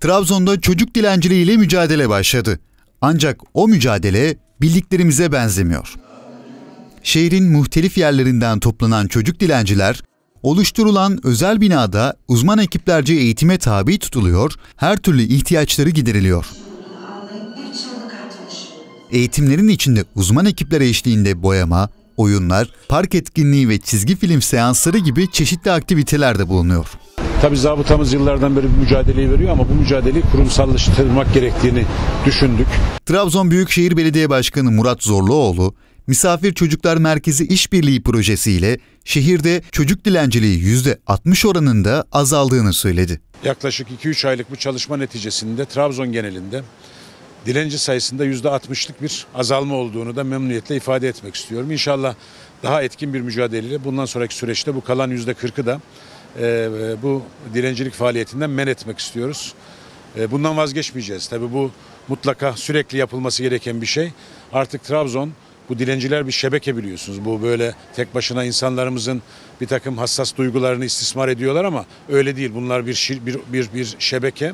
Trabzon'da çocuk dilenciliğiyle mücadele başladı. Ancak o mücadele bildiklerimize benzemiyor. Şehrin muhtelif yerlerinden toplanan çocuk dilenciler oluşturulan özel binada uzman ekiplerce eğitime tabi tutuluyor, her türlü ihtiyaçları gideriliyor. Eğitimlerin içinde uzman ekipler eşliğinde boyama, oyunlar, park etkinliği ve çizgi film seansları gibi çeşitli aktiviteler de bulunuyor. Tabii zabıtamız yıllardan beri mücadeleyi veriyor ama bu mücadeleyi kurumsallaştırmak gerektiğini düşündük. Trabzon Büyükşehir Belediye Başkanı Murat Zorluoğlu, Misafir Çocuklar Merkezi İşbirliği projesiyle şehirde çocuk dilenciliği %60 oranında azaldığını söyledi. Yaklaşık 2-3 aylık bu çalışma neticesinde Trabzon genelinde dilenci sayısında %60'lık bir azalma olduğunu da memnuniyetle ifade etmek istiyorum. İnşallah daha etkin bir mücadeleyle bundan sonraki süreçte bu kalan %40'ı da e, bu dilencilik faaliyetinden men etmek istiyoruz. E, bundan vazgeçmeyeceğiz. Tabii bu mutlaka sürekli yapılması gereken bir şey. Artık Trabzon bu dilenciler bir şebeke biliyorsunuz. Bu böyle tek başına insanlarımızın bir takım hassas duygularını istismar ediyorlar ama öyle değil. Bunlar bir bir bir, bir şebeke.